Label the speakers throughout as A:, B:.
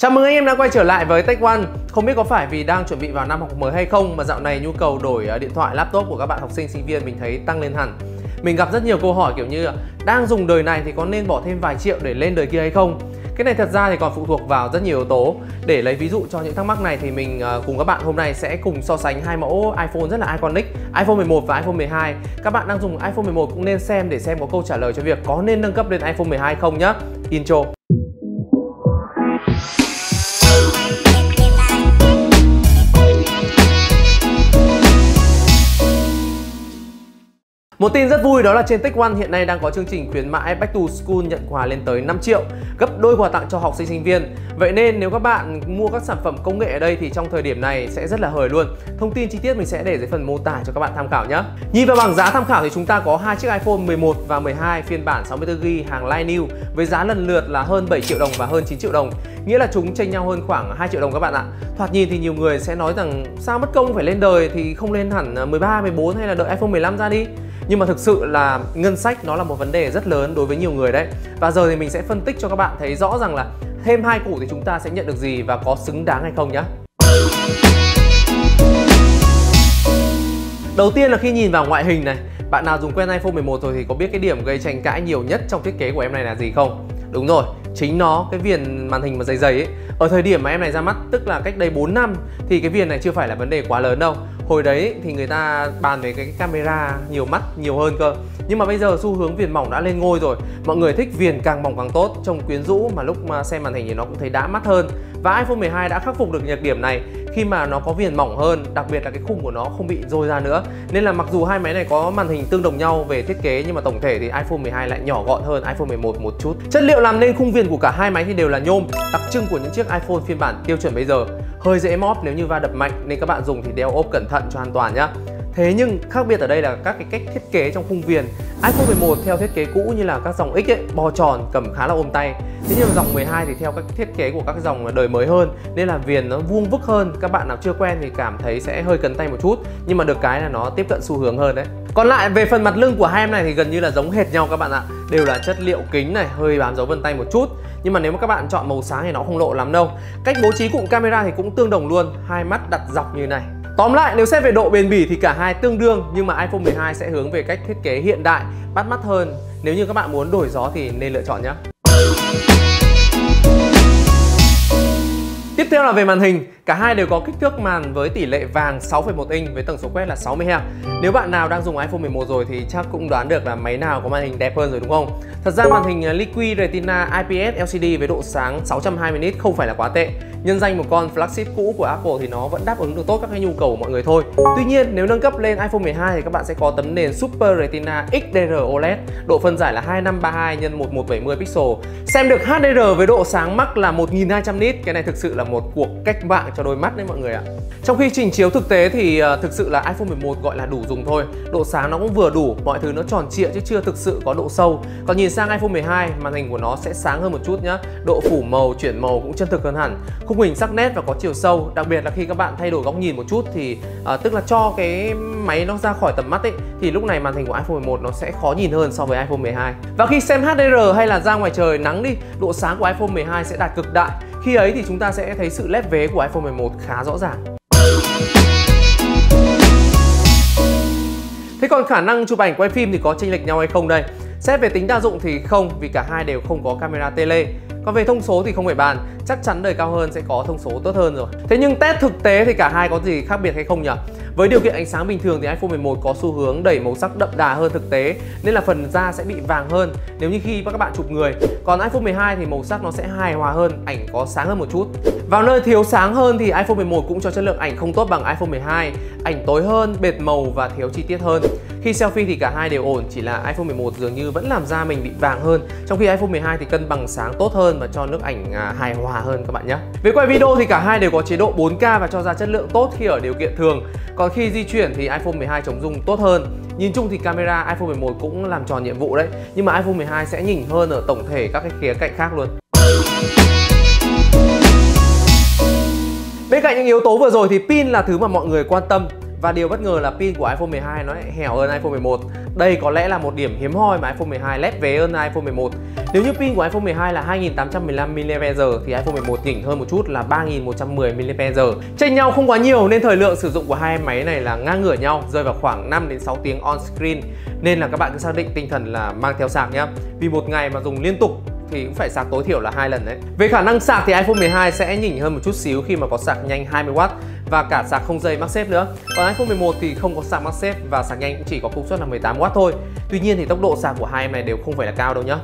A: Chào mừng anh em đã quay trở lại với Tech One. Không biết có phải vì đang chuẩn bị vào năm học mới hay không mà dạo này nhu cầu đổi à, điện thoại, laptop của các bạn học sinh sinh viên mình thấy tăng lên hẳn. Mình gặp rất nhiều câu hỏi kiểu như đang dùng đời này thì có nên bỏ thêm vài triệu để lên đời kia hay không? Cái này thật ra thì còn phụ thuộc vào rất nhiều yếu tố. Để lấy ví dụ cho những thắc mắc này thì mình à, cùng các bạn hôm nay sẽ cùng so sánh hai mẫu iPhone rất là iconic, iPhone 11 và iPhone 12. Các bạn đang dùng iPhone 11 cũng nên xem để xem có câu trả lời cho việc có nên nâng cấp lên iPhone 12 không nhé. Intro. Một tin rất vui đó là trên Tech One hiện nay đang có chương trình khuyến mãi Back to School nhận quà lên tới 5 triệu, gấp đôi quà tặng cho học sinh sinh viên. Vậy nên nếu các bạn mua các sản phẩm công nghệ ở đây thì trong thời điểm này sẽ rất là hời luôn. Thông tin chi tiết mình sẽ để dưới phần mô tả cho các bạn tham khảo nhé. Nhìn vào bảng giá tham khảo thì chúng ta có hai chiếc iPhone 11 và 12 phiên bản 64GB hàng line new với giá lần lượt là hơn 7 triệu đồng và hơn 9 triệu đồng. Nghĩa là chúng chênh nhau hơn khoảng 2 triệu đồng các bạn ạ. Thoạt nhìn thì nhiều người sẽ nói rằng sao mất công phải lên đời thì không lên hẳn à, 13, 14 hay là đợi iPhone 15 ra đi nhưng mà thực sự là ngân sách nó là một vấn đề rất lớn đối với nhiều người đấy và giờ thì mình sẽ phân tích cho các bạn thấy rõ rằng là thêm hai củ thì chúng ta sẽ nhận được gì và có xứng đáng hay không nhé Đầu tiên là khi nhìn vào ngoại hình này Bạn nào dùng quen iPhone 11 rồi thì có biết cái điểm gây tranh cãi nhiều nhất trong thiết kế của em này là gì không? Đúng rồi, chính nó, cái viền màn hình mà dày dày ấy ở thời điểm mà em này ra mắt, tức là cách đây 4 năm Thì cái viền này chưa phải là vấn đề quá lớn đâu. Hồi đấy thì người ta bàn về cái camera nhiều mắt nhiều hơn cơ. Nhưng mà bây giờ xu hướng viền mỏng đã lên ngôi rồi. Mọi người thích viền càng mỏng càng tốt trông quyến rũ mà lúc mà xem màn hình thì nó cũng thấy đã mắt hơn. Và iPhone 12 đã khắc phục được nhược điểm này. Khi mà nó có viền mỏng hơn đặc biệt là cái khung của nó không bị rôi ra nữa. Nên là mặc dù hai máy này có màn hình tương đồng nhau về thiết kế nhưng mà tổng thể thì iPhone 12 lại nhỏ gọn hơn iPhone 11 một chút. Chất liệu làm nên khung viền của cả hai máy thì đều là nhôm đặc trưng của những chiếc iPhone phiên bản tiêu chuẩn bây giờ. Hơi dễ móp nếu như va đập mạnh nên các bạn dùng thì đeo ốp cẩn thận cho an toàn nhé Thế nhưng khác biệt ở đây là các cái cách thiết kế trong khung viền. iPhone 11 theo thiết kế cũ như là các dòng X ấy, bò tròn cầm khá là ôm tay. Thế nhưng dòng 12 thì theo các thiết kế của các dòng đời mới hơn Nên là viền nó vuông vức hơn. Các bạn nào chưa quen thì cảm thấy sẽ hơi cấn tay một chút Nhưng mà được cái là nó tiếp cận xu hướng hơn đấy. Còn lại về phần mặt lưng của hai em này thì gần như là giống hệt nhau các bạn ạ. Đều là chất liệu kính này, hơi bám dấu vân tay một chút. Nhưng mà nếu mà các bạn chọn màu sáng thì nó không lộ lắm đâu. Cách bố trí cụm camera thì cũng tương đồng luôn. Hai mắt đặt dọc như này. Tóm lại nếu xét về độ bền bỉ thì cả hai tương đương nhưng mà iPhone 12 sẽ hướng về cách thiết kế hiện đại, bắt mắt hơn. Nếu như các bạn muốn đổi gió thì nên lựa chọn nhé. Tiếp theo là về màn hình, cả hai đều có kích thước màn với tỷ lệ vàng 6,1 inch với tần số quét là 60 Hz. Nếu bạn nào đang dùng iPhone 11 rồi thì chắc cũng đoán được là máy nào có màn hình đẹp hơn rồi đúng không? Thật ra màn hình Liquid Retina IPS LCD với độ sáng 620 nit không phải là quá tệ nhân danh một con flagship cũ của Apple thì nó vẫn đáp ứng được tốt các cái nhu cầu của mọi người thôi. Tuy nhiên nếu nâng cấp lên iPhone 12 thì các bạn sẽ có tấm nền Super Retina XDR OLED, độ phân giải là 2532 x 1170 pixel. Xem được HDR với độ sáng max là 1200 nit, cái này thực sự là một cuộc cách mạng cho đôi mắt đấy mọi người ạ. Trong khi trình chiếu thực tế thì uh, thực sự là iPhone 11 gọi là đủ dùng thôi. Độ sáng nó cũng vừa đủ, mọi thứ nó tròn trịa chứ chưa thực sự có độ sâu. Còn nhìn sang iPhone 12, màn hình của nó sẽ sáng hơn một chút nhá. Độ phủ màu, chuyển màu cũng chân thực hơn hẳn khung hình sắc nét và có chiều sâu. Đặc biệt là khi các bạn thay đổi góc nhìn một chút thì à, tức là cho cái máy nó ra khỏi tầm mắt ấy thì lúc này màn hình của iPhone 11 nó sẽ khó nhìn hơn so với iPhone 12 và khi xem HDR hay là ra ngoài trời nắng đi độ sáng của iPhone 12 sẽ đạt cực đại. Khi ấy thì chúng ta sẽ thấy sự lép vế của iPhone 11 khá rõ ràng. Thế còn khả năng chụp ảnh quay phim thì có chênh lệch nhau hay không đây? Xét về tính đa dụng thì không vì cả hai đều không có camera tele còn về thông số thì không phải bàn, chắc chắn đời cao hơn sẽ có thông số tốt hơn rồi. Thế nhưng test thực tế thì cả hai có gì khác biệt hay không nhỉ? Với điều kiện ánh sáng bình thường thì iPhone 11 có xu hướng đẩy màu sắc đậm đà hơn thực tế nên là phần da sẽ bị vàng hơn nếu như khi các bạn chụp người. Còn iPhone 12 thì màu sắc nó sẽ hài hòa hơn, ảnh có sáng hơn một chút. Vào nơi thiếu sáng hơn thì iPhone 11 cũng cho chất lượng ảnh không tốt bằng iPhone 12, ảnh tối hơn, bệt màu và thiếu chi tiết hơn. Khi selfie thì cả hai đều ổn, chỉ là iPhone 11 dường như vẫn làm da mình bị vàng hơn, trong khi iPhone 12 thì cân bằng sáng tốt hơn và cho nước ảnh à, hài hòa hơn các bạn nhé. Về quay video thì cả hai đều có chế độ 4K và cho ra chất lượng tốt khi ở điều kiện thường. Còn khi di chuyển thì iPhone 12 chống rung tốt hơn. Nhìn chung thì camera iPhone 11 cũng làm tròn nhiệm vụ đấy, nhưng mà iPhone 12 sẽ nhỉnh hơn ở tổng thể các cái khía cạnh khác luôn. Bên cạnh những yếu tố vừa rồi thì pin là thứ mà mọi người quan tâm và điều bất ngờ là pin của iPhone 12 nó lại hẻo hơn iPhone 11 Đây có lẽ là một điểm hiếm hoi mà iPhone 12 lép vế hơn iPhone 11 Nếu như pin của iPhone 12 là 2815 mAh thì iPhone 11 nhỉnh hơn một chút là 3110 mAh Chênh nhau không quá nhiều nên thời lượng sử dụng của hai máy này là ngang ngửa nhau, Rơi vào khoảng 5 đến 6 tiếng on screen. Nên là các bạn cứ xác định tinh thần là mang theo sạc nhá. Vì một ngày mà dùng liên tục thì cũng phải sạc tối thiểu là hai lần đấy. Về khả năng sạc thì iPhone 12 sẽ nhỉnh hơn một chút xíu khi mà có sạc nhanh 20W và cả sạc không dây MagSafe nữa. Còn iPhone 11 thì không có sạc MagSafe và sạc nhanh cũng chỉ có công suất là 18W thôi. Tuy nhiên thì tốc độ sạc của hai em này đều không phải là cao đâu nhá.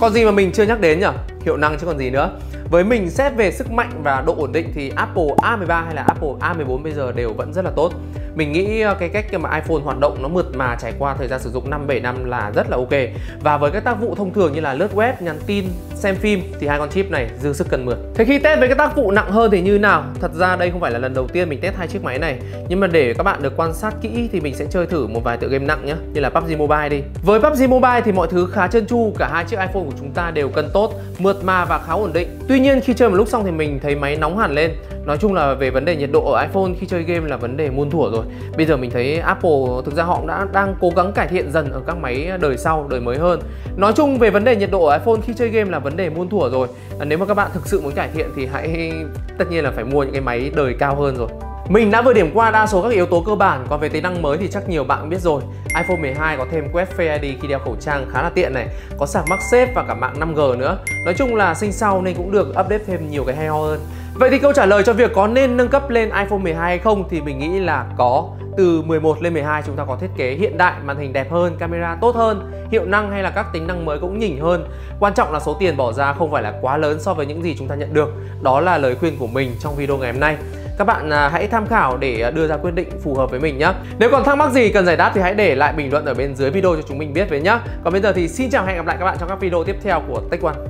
A: Còn gì mà mình chưa nhắc đến nhỉ? Hiệu năng chứ còn gì nữa. Với mình xét về sức mạnh và độ ổn định thì Apple A13 hay là Apple A14 bây giờ đều vẫn rất là tốt. Mình nghĩ ờ, cái cách mà iPhone hoạt động nó mượt mà trải qua thời gian sử dụng 5 7 năm là rất là ok. Và với các tác vụ thông thường như là lướt web, nhắn tin, xem phim thì hai con chip này dư sức cần mượt. Thế khi test với các tác vụ nặng hơn thì như nào? Thật ra đây không phải là lần đầu tiên mình test hai chiếc máy này, nhưng mà để các bạn được quan sát kỹ thì mình sẽ chơi thử một vài tựa game nặng nhé, như là PUBG Mobile đi. Với PUBG Mobile thì mọi thứ khá chân chu, cả hai chiếc iPhone của chúng ta đều cân tốt, mượt mà và khá ổn định. Tuy nhiên khi chơi một lúc xong thì mình thấy máy nóng hẳn lên. Nói chung là về vấn đề nhiệt độ ở iPhone khi chơi game là vấn đề muôn thuở rồi. Bây giờ mình thấy Apple thực ra họ đã đang cố gắng cải thiện dần ở các máy đời sau, đời mới hơn. Nói chung về vấn đề nhiệt độ ở iPhone khi chơi game là vấn đề muôn thuở rồi. À, nếu mà các bạn thực sự muốn cải thiện thì hãy tất nhiên là phải mua những cái máy đời cao hơn rồi. Mình đã vừa điểm qua đa số các yếu tố cơ bản, còn về tính năng mới thì chắc nhiều bạn cũng biết rồi. iPhone 12 có thêm quét Face ID khi đeo khẩu trang khá là tiện này, có sạc MagSafe và cả mạng 5G nữa. Nói chung là sinh sau nên cũng được update thêm nhiều cái hay ho hơn. Vậy thì câu trả lời cho việc có nên nâng cấp lên iPhone 12 hay không thì mình nghĩ là có. Từ 11 lên 12 chúng ta có thiết kế hiện đại, màn hình đẹp hơn, camera tốt hơn, hiệu năng hay là các tính năng mới cũng nhỉnh hơn. Quan trọng là số tiền bỏ ra không phải là quá lớn so với những gì chúng ta nhận được. Đó là lời khuyên của mình trong video ngày hôm nay các bạn à, hãy tham khảo để à, đưa ra quyết định phù hợp với mình nhé Nếu còn thắc mắc gì cần giải đáp thì hãy để lại bình luận ở bên dưới video cho chúng mình biết với nhé Còn bây giờ thì xin chào hẹn gặp lại các bạn trong các video tiếp theo của Tech One